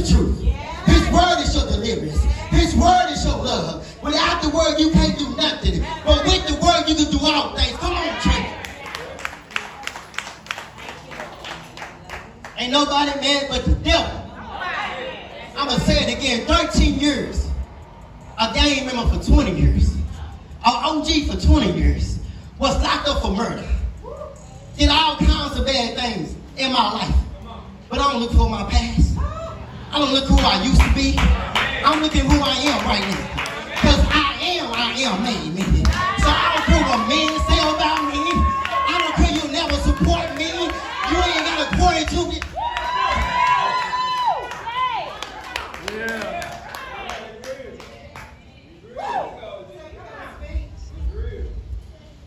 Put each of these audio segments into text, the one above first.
the truth. His word is your deliverance. His word is your love. Without the word, you can't do nothing. But with the word, you can do all things. Come on, Trent. Ain't nobody mad but the devil. I'm going to say it again. 13 years. A gang member for 20 years. An OG for 20 years. Was locked up for murder. Did all kinds of bad things in my life. But I don't look for my past. I don't look who I used to be. I'm looking who I am right now. Because I am, I am made me. So I don't care what men say about me. I don't care you never support me. You ain't got a pour to me.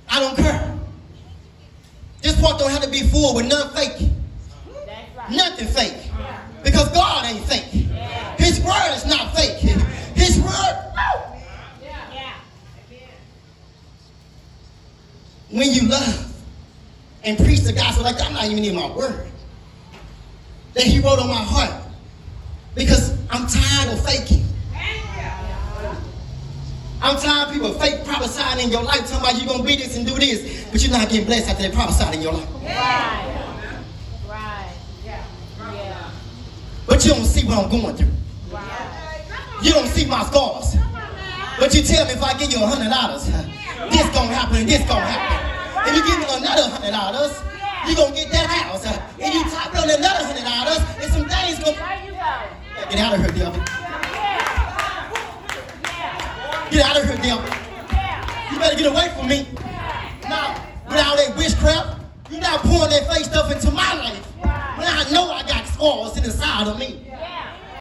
I don't care. This part don't have to be full with none fake. Nothing fake. Because God ain't fake. His word is not fake. His word, when you love and preach the gospel like I'm not even in my word. That he wrote on my heart. Because I'm tired of faking. I'm tired of people fake prophesying in your life, talking about you're gonna be this and do this, but you're not getting blessed after they prophesied in your life. Right. Right. Yeah. But you don't see what I'm going through. You don't see my scars. But you tell me if I give you a hundred dollars, this gonna happen and this gonna happen. You give me another hundred dollars, you gonna get that house. and you top it on another hundred dollars, and some things gonna go. get out of here, devil. Yeah. Get out of here, devil. Yeah. You better get away from me. Now, with all that witchcraft, you're not pouring that fake stuff into my life. When I know I got scars in the side of me. Yeah.